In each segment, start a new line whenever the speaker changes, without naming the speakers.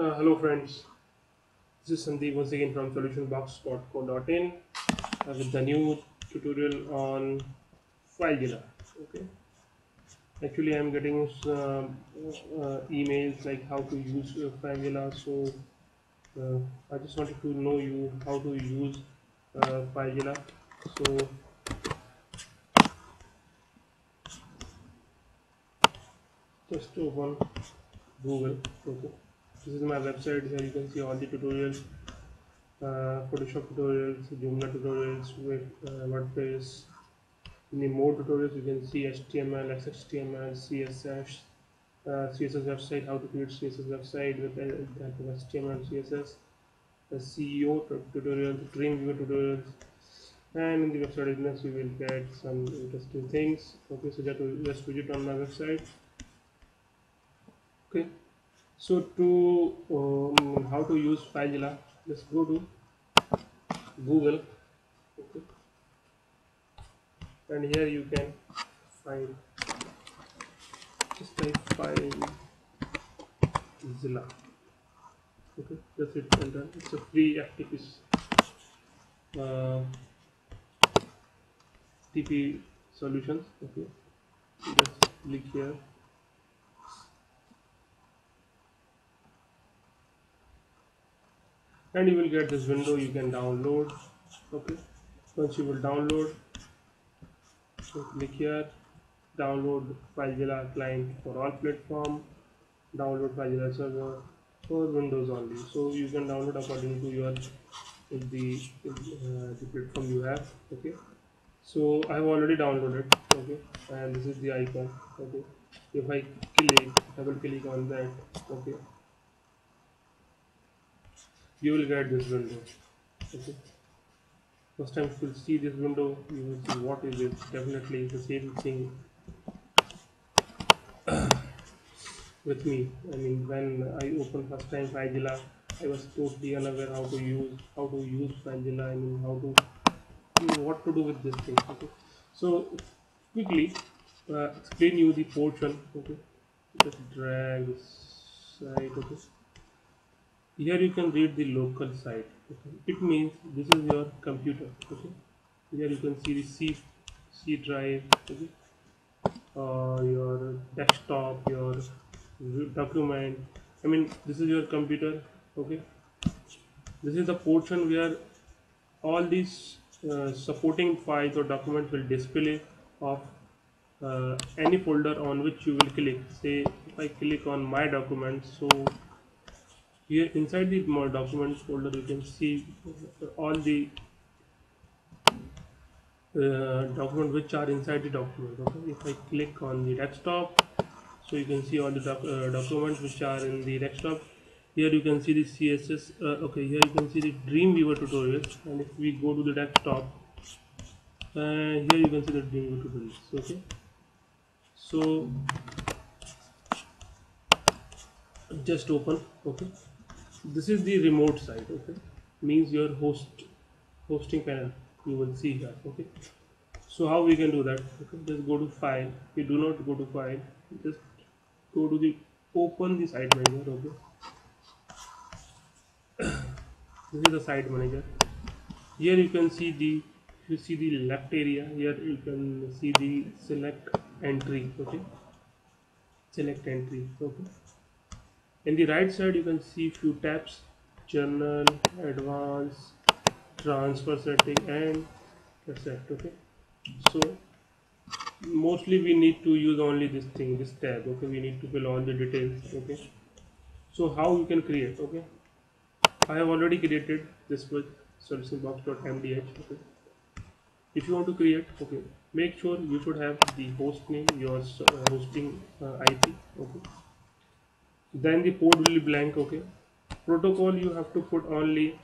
Uh, hello friends, this is Sandeep once again from solutionbox.co.in uh, with the new tutorial on FileZilla. Okay, actually I'm getting some uh, emails like how to use FileZilla, so uh, I just wanted to know you how to use uh, FileZilla. So just open Google. Okay this is my website here you can see all the tutorials uh, Photoshop tutorials, Joomla tutorials, with uh, WordPress. In the more tutorials, you can see HTML, XHTML, CSS, uh, CSS website, how to create CSS website with uh, HTML, CSS, the SEO tutorials, Dreamweaver tutorials, and in the website business, you will get some interesting things. Okay, so just visit on my website. Okay so to um, how to use FileZilla just go to Google. Okay. and here you can find just type FileZilla okay. Just hit enter it's a free activist uh, TP solutions. Okay. Just click here and you will get this window you can download. Okay. Once you will download so click here. Download FileZilla client for all platform. Download FileZilla server for Windows only. So you can download according to your the uh, the platform you have. Okay. So I have already downloaded. Okay. And this is the icon. Okay. If I click double click on that. Okay you will get this window. Okay? First time you will see this window you will see what is it. Definitely the same thing with me. I mean when I opened first time FileZilla I was totally unaware how to use how to use FileZilla I mean how to you know, what to do with this thing okay? So quickly uh, explain you the portion okay? Just drag this side okay here you can read the local site okay. it means this is your computer okay? Here you can see the C, C drive okay? Uh, your desktop your document I mean this is your computer okay? This is the portion where all these uh, supporting files or documents will display of uh, any folder on which you will click. Say if I click on my document so here inside the documents folder you can see all the uh, document which are inside the document okay? If I click on the desktop so you can see all the doc uh, documents which are in the desktop. Here you can see the CSS uh, okay here you can see the Dreamweaver tutorials and if we go to the desktop uh, here you can see the Dreamweaver tutorials okay? So just open okay this is the remote side okay? Means your host hosting panel you will see here okay? So how we can do that? Okay just go to file. You do not go to file. Just go to the open the site manager okay? This is the site manager. Here you can see the you see the left area. Here you can see the select entry okay? Select entry okay in the right side you can see few tabs General advanced transfer setting and Charset okay? So mostly we need to use only this thing this tab okay? We need to fill all the details okay? So how you can create okay? I have already created this with solutionbox.mdh okay? If you want to create okay make sure you should have the host name your uh, hosting uh, ip okay then the port will be blank okay? Protocol you have to put only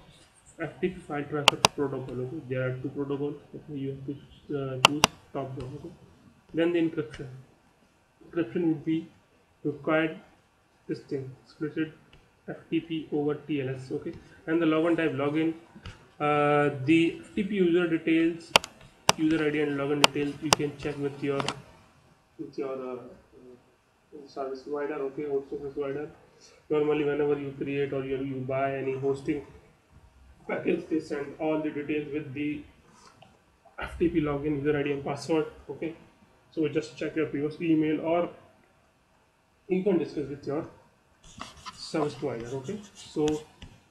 FTP file transfer protocol okay? There are two protocols okay? You have to uh, choose top one okay? Then the encryption. Encryption would be required this thing explicit FTP over TLS okay? And the login type login. Uh, the FTP user details user ID and login details you can check with your with your uh, service provider okay hosting provider. Normally whenever you create or you, you buy any hosting package they send all the details with the FTP login user ID and password okay? So just check your previous email or you can discuss with your service provider okay? So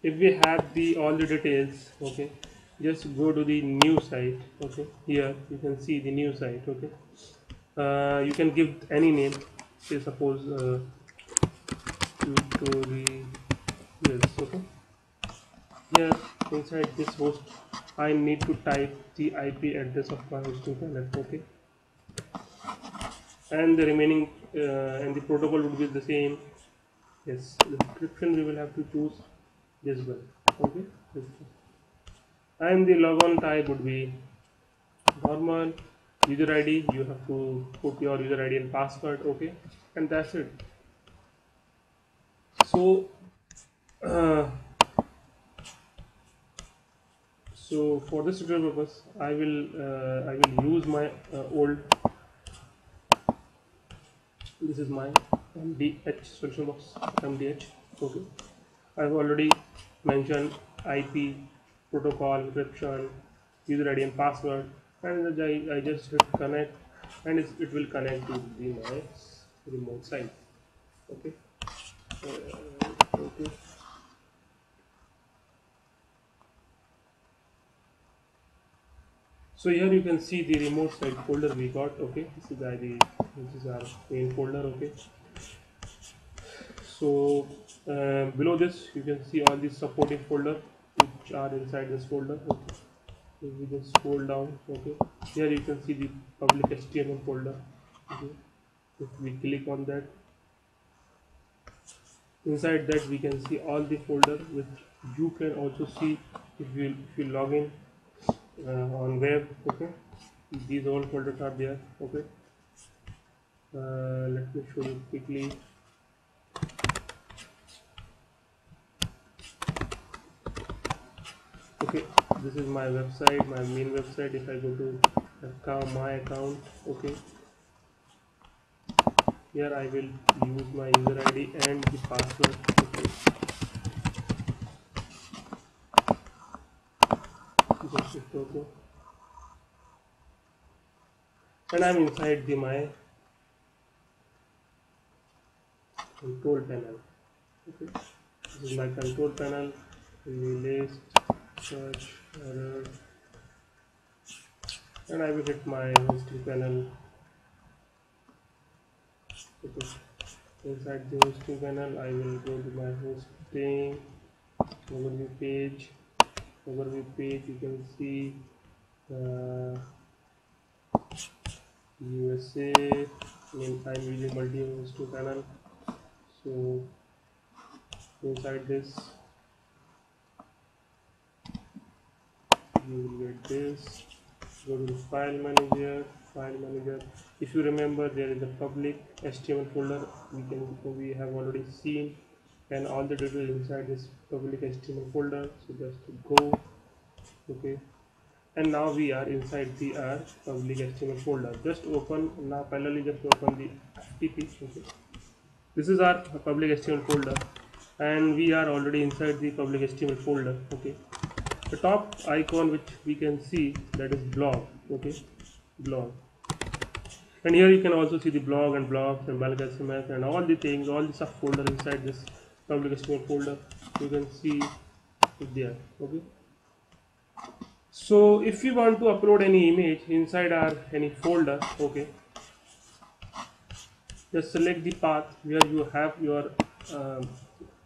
if we have the all the details okay just go to the new site okay? Here you can see the new site okay? Uh, you can give any name say suppose uh, tutorials okay. Here inside this host I need to type the IP address of my hosting okay. And the remaining uh, and the protocol would be the same. Yes the description we will have to choose this one okay. And the logon type would be normal user id you have to put your user id and password okay? And that's it. So uh, so for this tutorial purpose i will uh, i will use my uh, old this is my mdh solution box mdh okay? I've already mentioned ip protocol encryption user id and password and I, I just hit connect and it will connect to the my remote site okay? Uh, okay. So here you can see the remote site folder we got okay? This is the this is our main folder okay? So uh, below this you can see all these supporting folder which are inside this folder okay we just scroll down okay? Here you can see the public html folder okay? If we click on that inside that we can see all the folder which you can also see if you if you log in uh, on web okay? These all folders are there okay? Uh, let me show you quickly okay this is my website my main website. If I go to account my account okay. Here I will use my user ID and the password okay. Just okay and I'm inside the my control panel okay. This is my control panel. The list search error and I will hit my hosting panel. Inside the hosting panel I will go to my hosting overview page overview page you can see uh, USA mean I'm using multi-hosting panel. So inside this you will get this go to the file manager file manager if you remember there is a public html folder. We can we have already seen and all the details inside this public html folder. So just go. Okay. And now we are inside the uh, public html folder. Just open now finally just open the ftp okay this is our public html folder and we are already inside the public html folder. Okay the top icon which we can see that is blog okay? Blog. And here you can also see the blog and blogs and bulk sms and all the things all the subfolder inside this public html folder you can see it there okay? So if you want to upload any image inside our any folder okay? Just select the path where you have your um,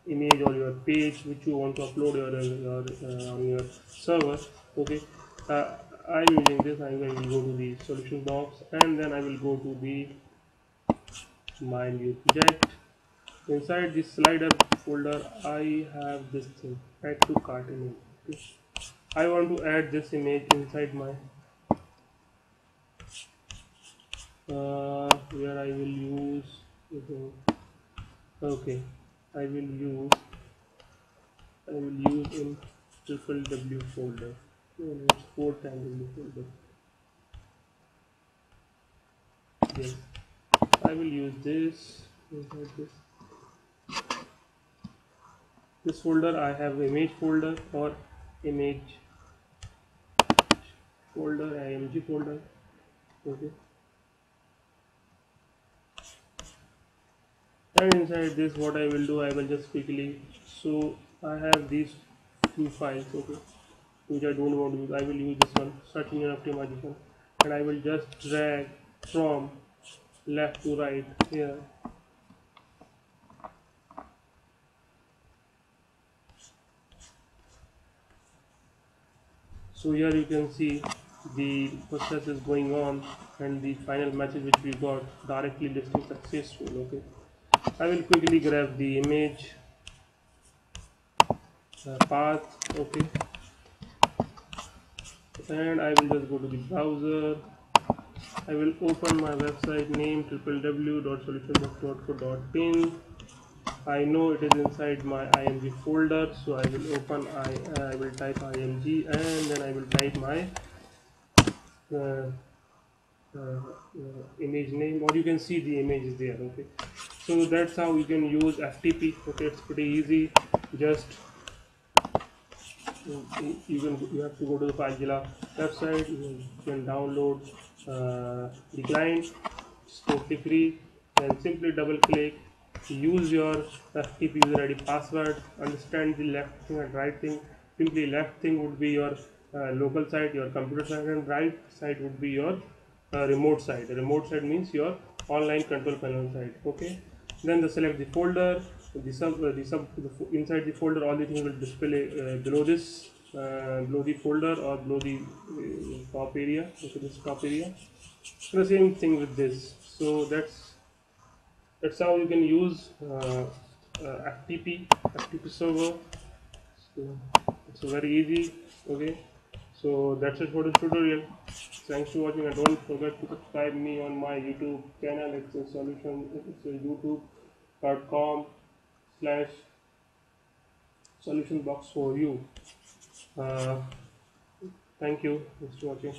image or your page which you want to upload your, your uh, on your server okay? Uh, I'm using this I will go to the solution box and then I will go to the my new project inside this slider folder I have this thing add to cart image okay. I want to add this image inside my uh, where I will use okay I will use I will use in triple W folder. No, it's four times W folder. Yes. I will use this. This? This folder I have image folder or image folder img folder. Okay and inside this what I will do I will just quickly so I have these two files okay which I don't want to use. I will use this one search engine optimization. And I will just drag from left to right here. So here you can see the process is going on and the final message which we got Directory listing successful okay I will quickly grab the image uh, path okay. And I will just go to the browser. I will open my website name www.solutionbox.co.in I know it is inside my img folder so I will open I, I will type img and then I will type my uh, uh, uh, image name or you can see the image is there okay so that's how you can use FTP okay it's pretty easy. Just you can you have to go to the FileZilla website. You can download uh, the client. It's totally free. And simply double click use your FTP user ID password understand the left thing and right thing. Simply left thing would be your uh, local site your computer site and right side would be your uh, remote site. Remote site means your online control panel site. Okay then the select the folder the sub, uh, the sub the, inside the folder all the things will display uh, below this uh, below the folder or below the uh, top area okay this top area. So the same thing with this. So that's that's how you can use uh, FTP FTP server. So it's very easy okay so that's it for this tutorial. Thanks for watching. And don't forget to subscribe me on my youtube channel it's a solution it's a youtube.com slash solution box for you. Uh, thank you. Thanks for watching